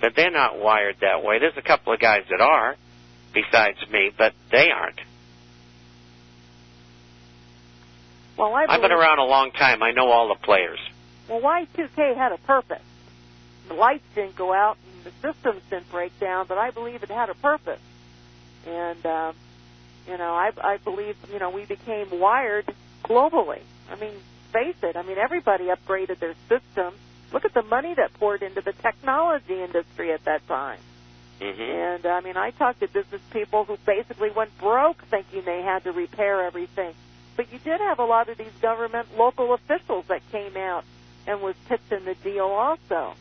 but they're not wired that way. There's a couple of guys that are, besides me, but they aren't. Well, I I've been around a long time. I know all the players. Well, Y2K had a purpose. The lights didn't go out and the systems didn't break down, but I believe it had a purpose. And, um, you know, I, I believe, you know, we became wired globally. I mean, face it. I mean, everybody upgraded their systems. Look at the money that poured into the technology industry at that time. hmm And I mean, I talked to business people who basically went broke thinking they had to repair everything. But you did have a lot of these government local officials that came out and was in the deal also.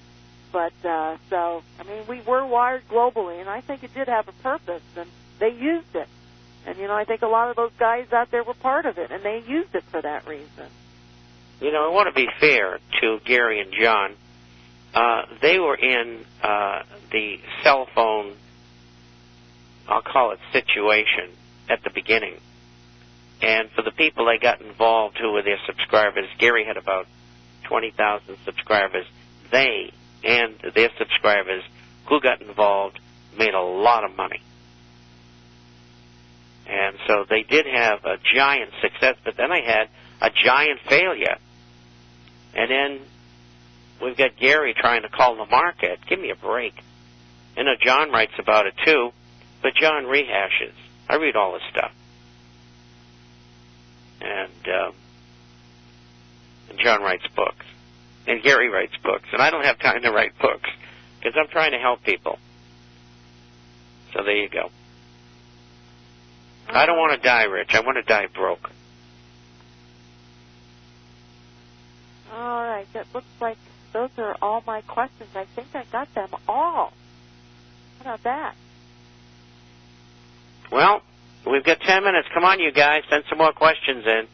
But uh, so, I mean, we were wired globally, and I think it did have a purpose, and they used it. And you know, I think a lot of those guys out there were part of it, and they used it for that reason. You know, I want to be fair to Gary and John. Uh, they were in uh, the cell phone, I'll call it situation, at the beginning. And for the people they got involved who were their subscribers, Gary had about 20,000 subscribers. They and their subscribers who got involved made a lot of money. And so they did have a giant success, but then they had a giant failure. And then we've got Gary trying to call the market. Give me a break. Know John writes about it too, but John rehashes. I read all his stuff. And, um, and John writes books. And Gary writes books. And I don't have time to write books because I'm trying to help people. So there you go. I don't want to die rich. I want to die broke. All right, that looks like those are all my questions. I think I got them all. How about that? Well, we've got 10 minutes. Come on, you guys. Send some more questions in.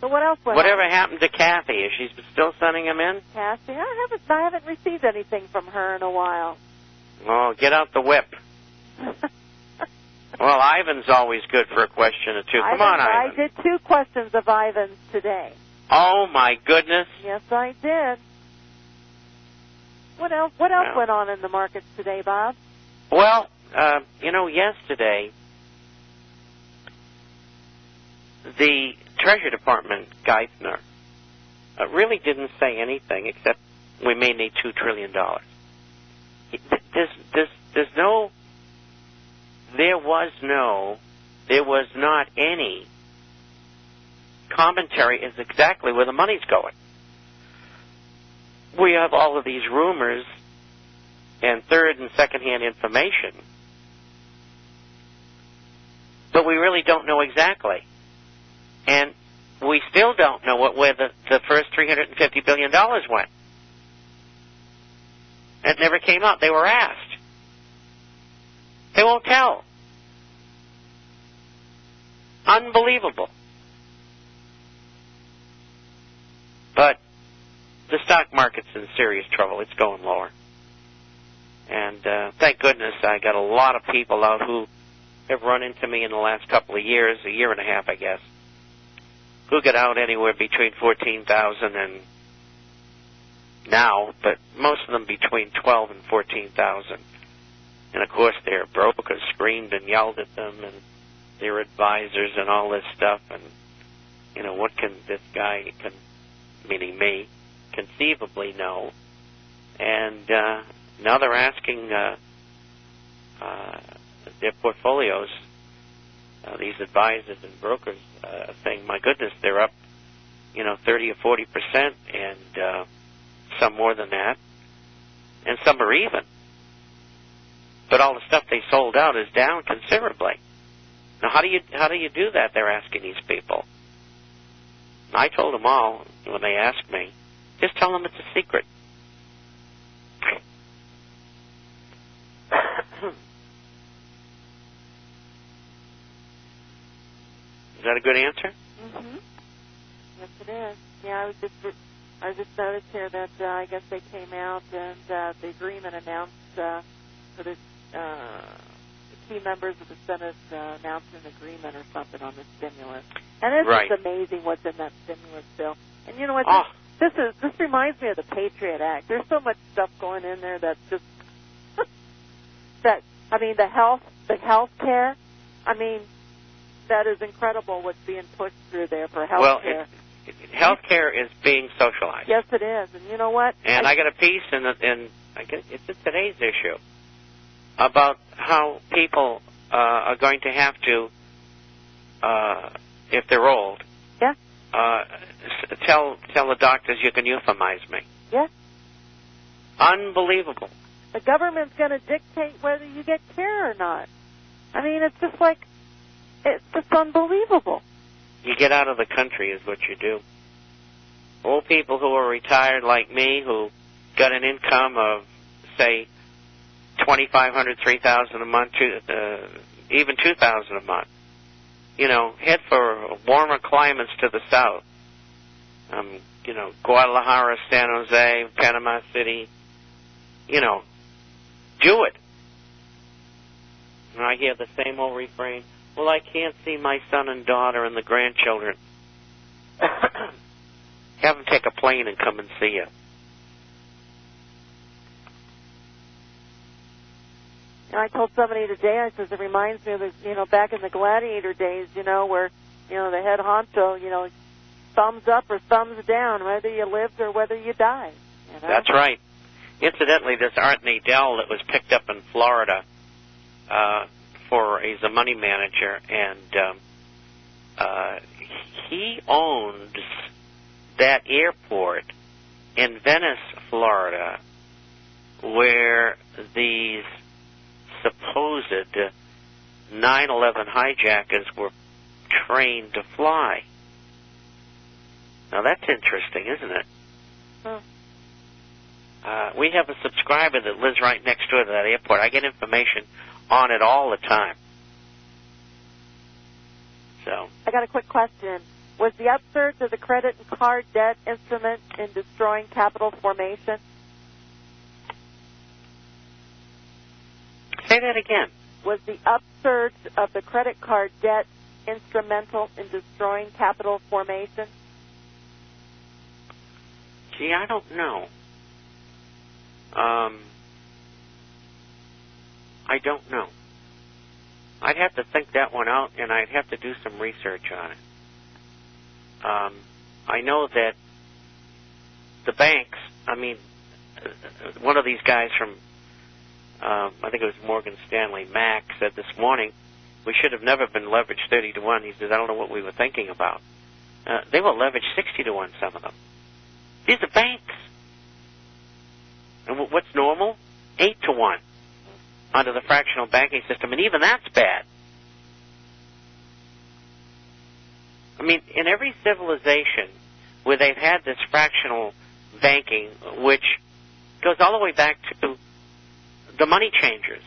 So what else Whatever on? happened to Kathy? Is she still sending them in? Kathy, I haven't I haven't received anything from her in a while. Oh, get out the whip. Well, Ivan's always good for a question or two. Come on, Ivan. I did two questions of Ivan's today. Oh, my goodness. Yes, I did. What else? What else Well. went on in the markets today, Bob? Well, uh, you know, yesterday, the Treasury Department, Geithner, uh, really didn't say anything except we may need $2 trillion. There's, there's, there's no, there was no, there was not any commentary is exactly where the money's going. We have all of these rumors and third and second hand information, but we really don't know exactly. And we still don't know what, where the, the first $350 billion went. It never came up. They were asked. They won't tell. Unbelievable. But the stock market's in serious trouble. It's going lower. And uh, thank goodness I got a lot of people out who have run into me in the last couple of years, a year and a half, I guess, who got out anywhere between 14,000 and now, but most of them between 12 and 14,000. And of course their brokers screamed and yelled at them and their advisors and all this stuff and you know, what can this guy can meaning me conceivably know? And uh now they're asking uh uh their portfolios uh, these advisors and brokers uh, saying, "My goodness, they're up, you know, thirty or forty percent, and uh, some more than that, and some are even. But all the stuff they sold out is down considerably. Now, how do you how do you do that? They're asking these people. I told them all when they asked me, just tell them it's a secret. Is that a good answer? Mm-hmm. Yes, it is. Yeah, I was just I was just noticed here that uh, I guess they came out and uh, the agreement announced uh, for the, uh, key members of the Senate uh, announced an agreement or something on the stimulus. And it's Right. just amazing what's in that stimulus bill. And you know what? Oh. this is this reminds me of the Patriot Act. There's so much stuff going in there that's just that. I mean, the health, the health care. I mean, that is incredible what's being pushed through there for health well, care. It, healthcare is being socialized. Yes, it is, and you know what? And I, I got a piece in, the, in I guess it's in today's issue about how people uh, are going to have to, uh, if they're old, yeah, uh, tell tell the doctors you can euphemize me. Yeah. Unbelievable. The government's going to dictate whether you get care or not. I mean, it's just like it's just unbelievable. You get out of the country is what you do. Old people who are retired like me, who got an income of twenty five hundred, three thousand a month, uh, even two thousand a month. You know, head for warmer climates to the south. Um, you know, Guadalajara, San Jose, Panama City. You know, do it. And I hear the same old refrain. Well, I can't see my son and daughter and the grandchildren. Have them take a plane and come and see you. And I told somebody today, I says it reminds me of the, you know, back in the gladiator days, you know, where, you know, the head honcho, you know, thumbs up or thumbs down, whether you lived or whether you died. You know? That's right. Incidentally, this Art Nadel that was picked up in Florida, uh, for he's a money manager, and um, uh, he owns that airport in Venice, Florida, where these supposed 9/11 hijackers were trained to fly. Now that's interesting, isn't it? Hmm. Uh, we have a subscriber that lives right next door to that airport. I get information on it all the time. So. I got a quick question. Was the upsurge of the credit and card debt instrument in destroying capital formation? Say that again. Was the upsurge of the credit card debt instrumental in destroying capital formation? Gee, I don't know. Um, I don't know. I'd have to think that one out, and I'd have to do some research on it. Um, I know that the banks. I mean, one of these guys from, um, I think it was Morgan Stanley, Mack, said this morning, we should have never been leveraged 30 to 1. He says, I don't know what we were thinking about. Uh, they were leveraged 60 to 1, some of them. These are banks. And what's normal? 8 to 1 under the fractional banking system, and even that's bad. I mean, in every civilization where they've had this fractional banking, which goes all the way back to the money changers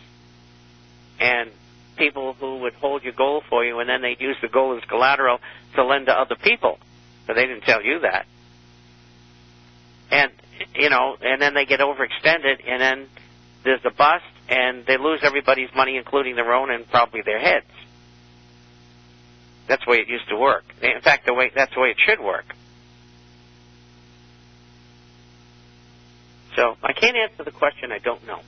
and people who would hold your gold for you, and then they'd use the gold as collateral to lend to other people, but they didn't tell you that. And you know, and then they get overextended, and then there's a bust, and they lose everybody's money, including their own and probably their heads. That's the way it used to work. In fact, the way that's the way it should work. So I can't answer the question. I don't know.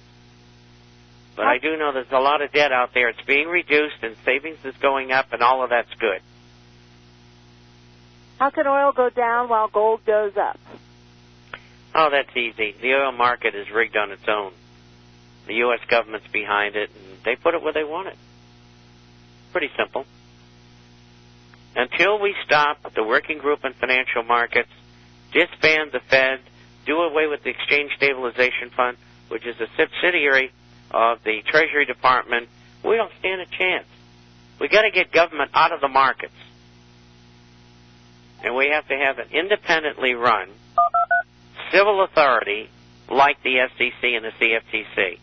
But I do know there's a lot of debt out there. It's being reduced, and savings is going up, and all of that's good. How can oil go down while gold goes up? Oh, that's easy. The oil market is rigged on its own. The U.S. government's behind it, and they put it where they want it. Pretty simple. Until we stop the working group in financial markets, disband the Fed, do away with the Exchange Stabilization Fund, which is a subsidiary of the Treasury Department, we don't stand a chance. We got to get government out of the markets. And we have to have an independently run civil authority like the SEC and the CFTC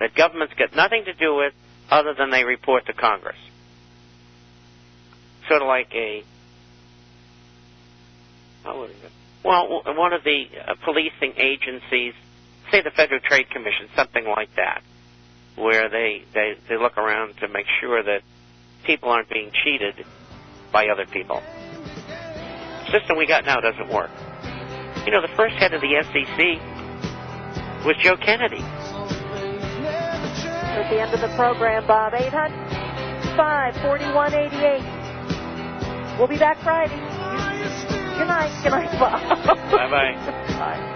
that government's got nothing to do with other than they report to Congress. Sort of like a, how well, one of the uh, policing agencies, say the Federal Trade Commission, something like that, where they, they, they look around to make sure that people aren't being cheated by other people. The system we got now doesn't work. You know, the first head of the SEC was Joe Kennedy. At the end of the program, Bob, eight hundred five forty one eighty eight. We'll be back Friday. Good night. Good night, Bob. Bye-bye. Bye.